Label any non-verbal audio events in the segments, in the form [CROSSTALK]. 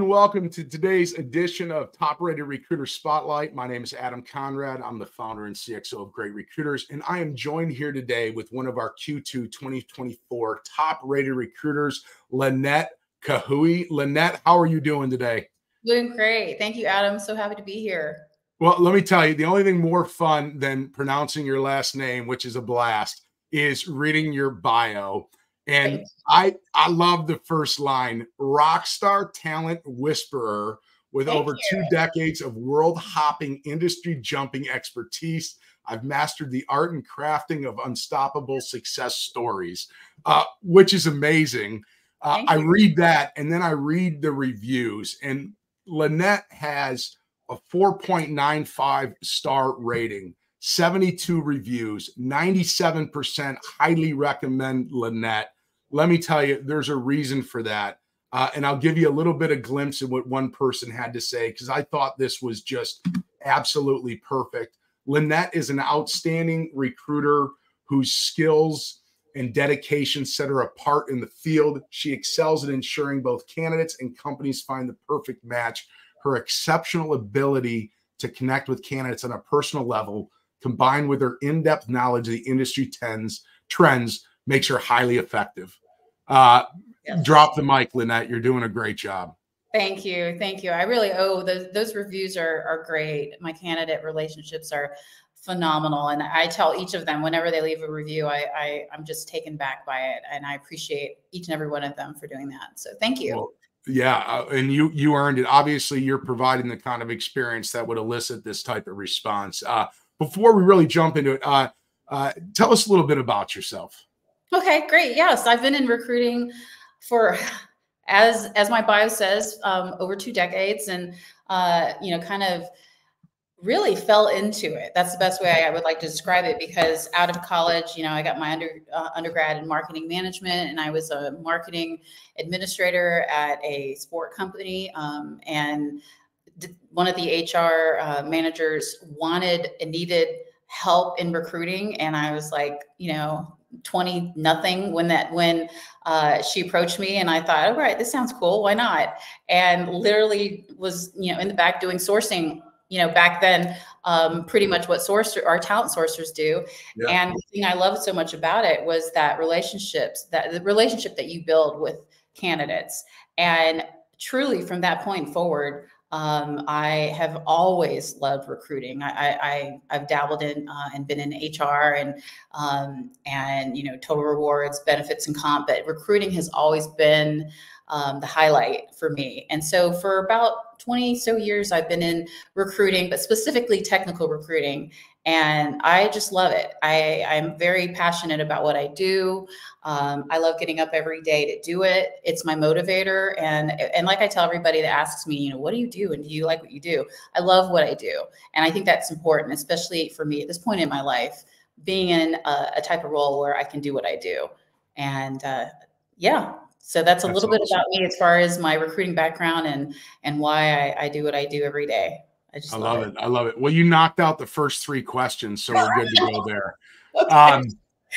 and welcome to today's edition of Top Rated Recruiter Spotlight. My name is Adam Conrad. I'm the founder and CXO of Great Recruiters, and I am joined here today with one of our Q2 2024 top rated recruiters, Lynette Kahui. Lynette, how are you doing today? Doing great. Thank you, Adam. So happy to be here. Well, let me tell you, the only thing more fun than pronouncing your last name, which is a blast, is reading your bio. And I I love the first line, rock star talent whisperer with Thank over you. two decades of world hopping industry jumping expertise. I've mastered the art and crafting of unstoppable success stories, uh, which is amazing. Uh, I read that and then I read the reviews, and Lynette has a 4.95 star rating, 72 reviews, 97% highly recommend Lynette. Let me tell you, there's a reason for that. Uh, and I'll give you a little bit of glimpse of what one person had to say because I thought this was just absolutely perfect. Lynette is an outstanding recruiter whose skills and dedication set her apart in the field. She excels at ensuring both candidates and companies find the perfect match. Her exceptional ability to connect with candidates on a personal level, combined with her in depth knowledge of the industry trends, trends makes her highly effective. Uh, yes. Drop the mic, Lynette. You're doing a great job. Thank you. Thank you. I really owe those, those reviews are, are great. My candidate relationships are phenomenal. And I tell each of them whenever they leave a review, I, I am just taken back by it. And I appreciate each and every one of them for doing that. So thank you. Well, yeah. Uh, and you, you earned it. Obviously you're providing the kind of experience that would elicit this type of response. Uh, before we really jump into it, uh, uh, tell us a little bit about yourself. Okay, great. Yes, I've been in recruiting for, as as my bio says, um, over two decades, and uh, you know, kind of really fell into it. That's the best way I would like to describe it because out of college, you know, I got my under uh, undergrad in marketing management and I was a marketing administrator at a sport company. Um, and one of the HR uh, managers wanted and needed help in recruiting. And I was like, you know, 20 nothing when that when uh, she approached me and I thought, all right, this sounds cool. Why not? And literally was, you know, in the back doing sourcing, you know, back then, um, pretty much what source our talent sourcers do. Yeah. And the thing I loved so much about it was that relationships, that the relationship that you build with candidates. And truly from that point forward, um, I have always loved recruiting. I, I, have dabbled in uh, and been in HR and um, and you know total rewards, benefits, and comp, but recruiting has always been um, the highlight for me. And so for about 20 so years, I've been in recruiting, but specifically technical recruiting and I just love it. I, I'm very passionate about what I do. Um, I love getting up every day to do it. It's my motivator, and and like I tell everybody that asks me, you know, what do you do, and do you like what you do? I love what I do, and I think that's important, especially for me at this point in my life, being in a, a type of role where I can do what I do, and uh, yeah. So that's a that's little awesome. bit about me as far as my recruiting background and and why I, I do what I do every day. I just I love, love it. it. I love it. Well, you knocked out the first three questions, so we're good to go [LAUGHS] there. okay. um,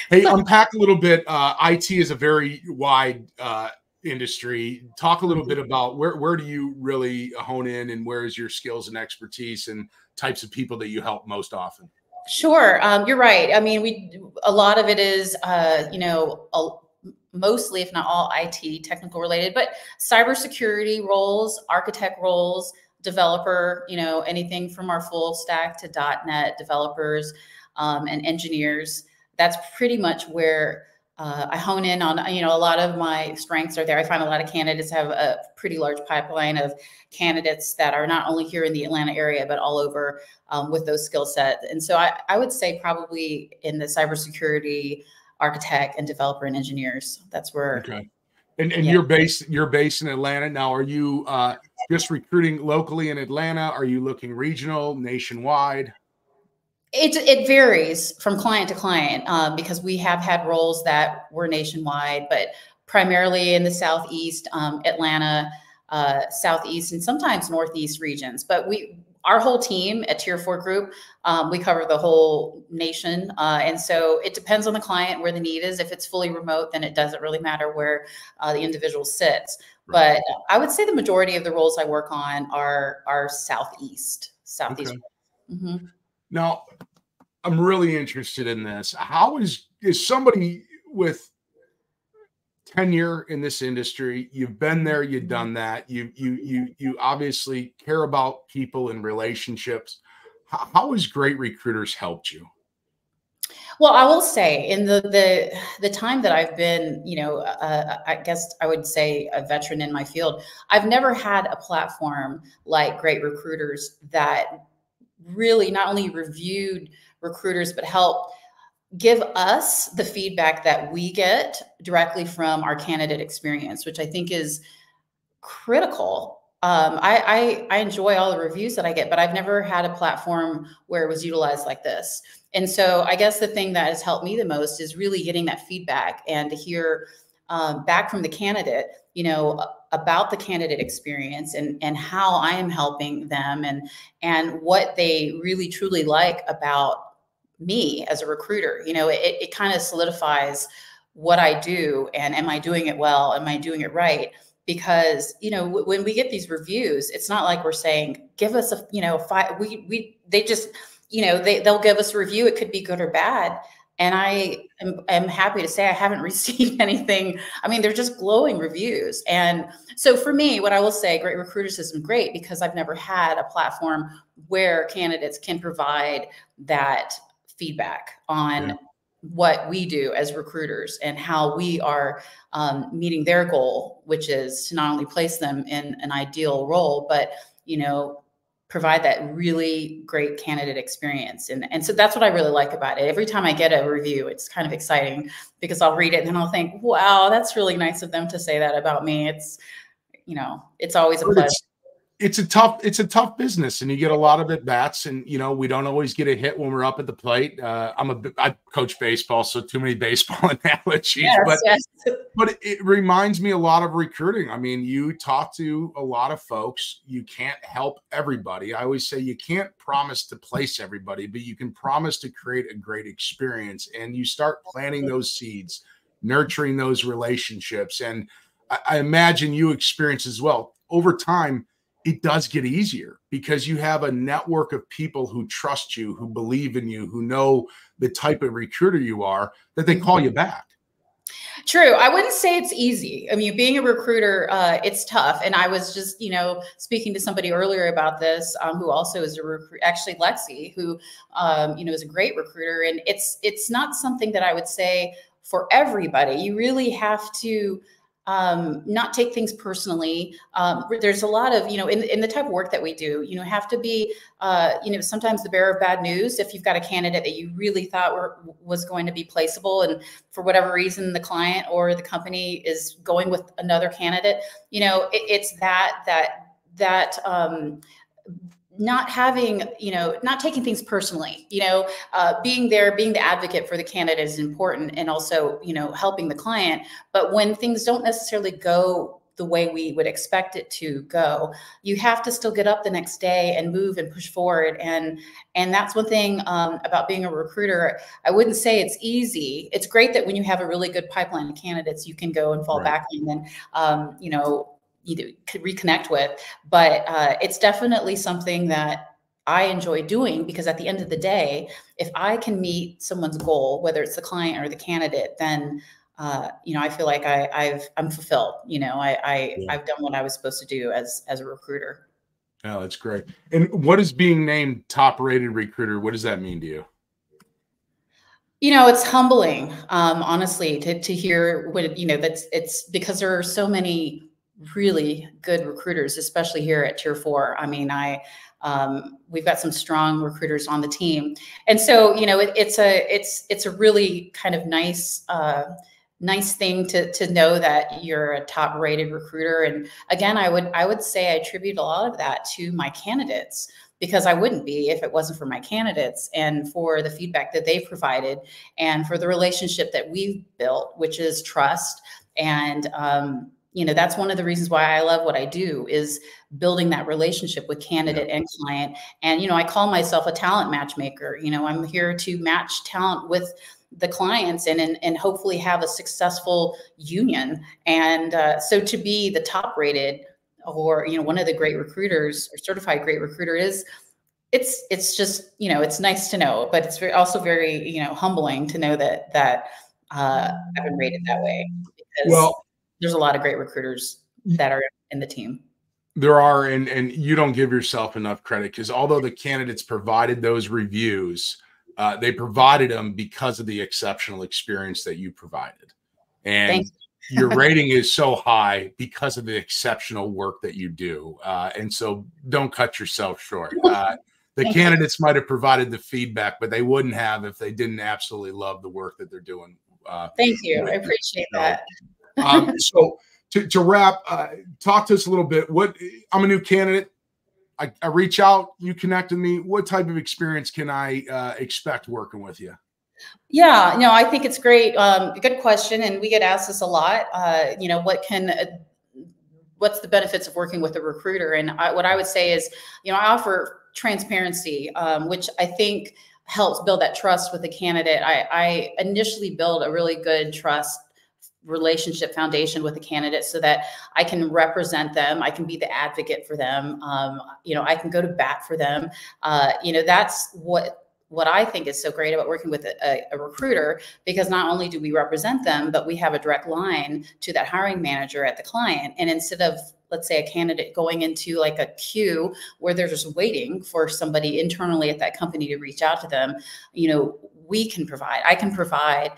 hey, unpack a little bit. Uh, IT is a very wide uh, industry. Talk a little bit mm-hmm. about where where do you really hone in, and where is your skills and expertise, and types of people that you help most often. Sure, um, you're right. I mean, we a lot of it is, uh, you know, a, mostly, if not all, IT technical related, but cybersecurity roles, architect roles, developer, you know, anything from our full stack to .NET developers um, and engineers. That's pretty much where uh, I hone in on, you know, a lot of my strengths are there. I find a lot of candidates have a pretty large pipeline of candidates that are not only here in the Atlanta area, but all over um, with those skill sets. And so I, I would say probably in the cybersecurity, architect and developer and engineers, that's where. Okay. And, and yeah. you're based, you're based in Atlanta. Now, are you, uh, just recruiting locally in Atlanta? Are you looking regional, nationwide? It, it varies from client to client um, because we have had roles that were nationwide, but primarily in the Southeast, um, Atlanta, uh, Southeast, and sometimes Northeast regions. But we, our whole team at Tier Four Group, um, we cover the whole nation, uh, and so it depends on the client where the need is. If it's fully remote, then it doesn't really matter where uh, the individual sits. Right. But I would say the majority of the roles I work on are are southeast, southeast. Okay. Mm-hmm. Now, I'm really interested in this. How is is somebody with tenure in this industry? You've been there, you've done that. You you you you obviously care about people and relationships. How, how has Great Recruiters helped you? Well, I will say in the the the time that I've been, you know, uh, I guess I would say a veteran in my field, I've never had a platform like Great Recruiters that really not only reviewed recruiters but helped give us the feedback that we get directly from our candidate experience, which I think is critical. Um, I, I, I enjoy all the reviews that I get, but I've never had a platform where it was utilized like this. And so I guess the thing that has helped me the most is really getting that feedback and to hear um, back from the candidate, you know, about the candidate experience and and how I am helping them and and what they really truly like about me as a recruiter. You know, it, it kind of solidifies what I do and am I doing it well? Am I doing it right? Because you know w- when we get these reviews, it's not like we're saying give us a you know five. We we they just you know they they'll give us a review. It could be good or bad. And I am, am happy to say I haven't [LAUGHS] received anything. I mean, they're just glowing reviews. And so for me, what I will say, Great Recruiters is great because I've never had a platform where candidates can provide that feedback on yeah. what we do as recruiters and how we are um, meeting their goal, which is to not only place them in an ideal role, but you know provide that really great candidate experience. And, and so that's what I really like about it. Every time I get a review, it's kind of exciting because I'll read it and then I'll think, wow, that's really nice of them to say that about me. It's, you know, it's always a pleasure it's a tough it's a tough business and you get a lot of at bats and you know we don't always get a hit when we're up at the plate. Uh, i'm a i coach baseball so too many [LAUGHS] baseball analogies yes, but yes. [LAUGHS] but it reminds me a lot of recruiting. I mean you talk to a lot of folks you can't help everybody. I always say you can't promise to place everybody but you can promise to create a great experience and you start planting those seeds nurturing those relationships and I, I imagine you experience as well. Over time it does get easier because you have a network of people who trust you, who believe in you, who know the type of recruiter you are, that they call you mm-hmm. back. True. I wouldn't say it's easy. I mean, being a recruiter, uh, it's tough. And I was just, you know, speaking to somebody earlier about this, um, who also is a recruit, actually Lexi, who, um, you know, is a great recruiter. And it's it's not something that I would say for everybody. You really have to um, not take things personally. Um, there's a lot of, you know, in, in the type of work that we do, you know, have to be, uh, you know, sometimes the bearer of bad news. If you've got a candidate that you really thought were, was going to be placeable, and for whatever reason the client or the company is going with another candidate, you know, it, it's that that that um, not having you know not taking things personally you know uh, being there being the advocate for the candidate is important and also you know helping the client. But when things don't necessarily go the way we would expect it to go you have to still get up the next day and move and push forward. And and that's one thing um, about being a recruiter. I wouldn't say it's easy. It's great that when you have a really good pipeline of candidates you can go and fall right. back on and um, you know you could reconnect with. But uh, it's definitely something that I enjoy doing because at the end of the day, if I can meet someone's goal, whether it's the client or the candidate, then uh, you know I feel like I, I've I'm fulfilled. You know, I, I yeah. I've done what I was supposed to do as as a recruiter. Oh, that's great. And what is being named top rated recruiter? What does that mean to you? You know, it's humbling, um, honestly, to to hear what you know. That's it's because there are so many really good recruiters, especially here at Tier Four. I mean, I um, we've got some strong recruiters on the team, and so you know, it, it's a it's it's a really kind of nice. Uh, nice thing to to know that you're a top rated recruiter and again i would i would say i attribute a lot of that to my candidates because i wouldn't be if it wasn't for my candidates and for the feedback that they've provided and for the relationship that we've built which is trust and um, you know that's one of the reasons why i love what i do is building that relationship with candidate yeah. and client. And you know i call myself a talent matchmaker. You know i'm here to match talent with the clients and and, and hopefully have a successful union. And uh, so to be the top rated or you know one of the great recruiters or certified great recruiter is it's it's just you know it's nice to know but it's very, also very you know humbling to know that that uh, i've been rated that way. Because well there's a lot of great recruiters that are in the team there are and and you don't give yourself enough credit because although the candidates provided those reviews uh, they provided them because of the exceptional experience that you provided and your [LAUGHS] rating is so high because of the exceptional work that you do uh, and so don't cut yourself short [LAUGHS] uh, the Thank candidates you. might have provided the feedback but they wouldn't have if they didn't absolutely love the work that they're doing uh, Thank you. I appreciate so, that. Um, [LAUGHS] so to, to wrap, uh, talk to us a little bit. What I'm a new candidate. I, I, reach out, you connect with me. What type of experience can I uh, expect working with you? Yeah, no, I think it's great. Um, good question, and we get asked this a lot. Uh, you know, what can uh, what's the benefits of working with a recruiter? And I, what I would say is, you know, I offer transparency, um, which I think helps build that trust with the candidate. I, I initially build a really good trust relationship foundation with the candidate so that I can represent them. I can be the advocate for them. Um, you know, I can go to bat for them. Uh, you know, that's what what I think is so great about working with a, a, recruiter because not only do we represent them, but we have a direct line to that hiring manager at the client. And instead of let's say a candidate going into like a queue where they're just waiting for somebody internally at that company to reach out to them, you know, we can provide. I can provide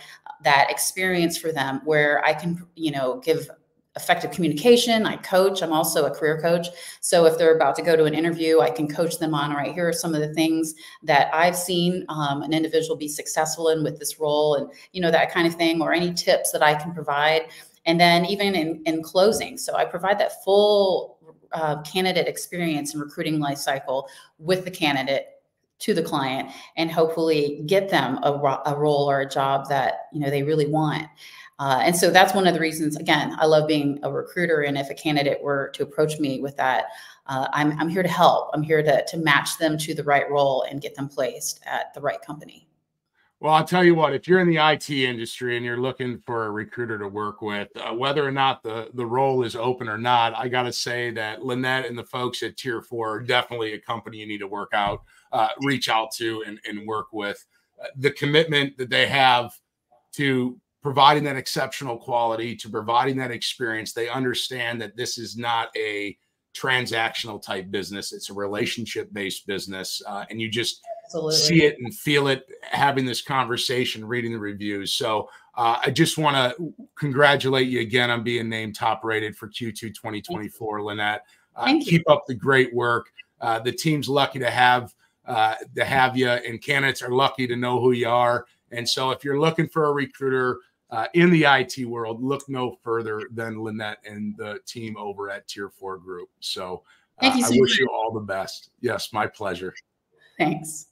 that experience for them where I can, you know, give effective communication. I coach. I'm also a career coach. So if they're about to go to an interview, I can coach them on, all right, here are some of the things that I've seen um, an individual be successful in with this role and, you know, that kind of thing, or any tips that I can provide. And then even in, in closing. So I provide that full uh, candidate experience and recruiting life cycle with the candidate to the client and hopefully get them a, a role or a job that you know they really want uh, and so that's one of the reasons again i love being a recruiter and if a candidate were to approach me with that uh, I'm, I'm here to help i'm here to, to match them to the right role and get them placed at the right company well, I'll tell you what, if you're in the IT industry and you're looking for a recruiter to work with, uh, whether or not the, the role is open or not, I got to say that Lynette and the folks at Tier 4 are definitely a company you need to work out, uh, reach out to, and, and work with. Uh, the commitment that they have to providing that exceptional quality, to providing that experience, they understand that this is not a transactional type business, it's a relationship based business. Uh, and you just, Absolutely. see it and feel it having this conversation, reading the reviews. So uh, I just want to congratulate you again on being named top rated for Q2 2024, Lynette. Uh, keep up the great work. Uh, the team's lucky to have uh, to have you, and candidates are lucky to know who you are. And so, if you're looking for a recruiter uh, in the IT world, look no further than Lynette and the team over at Tier Four Group. So, uh, I wish you all the best. Yes, my pleasure. Thanks.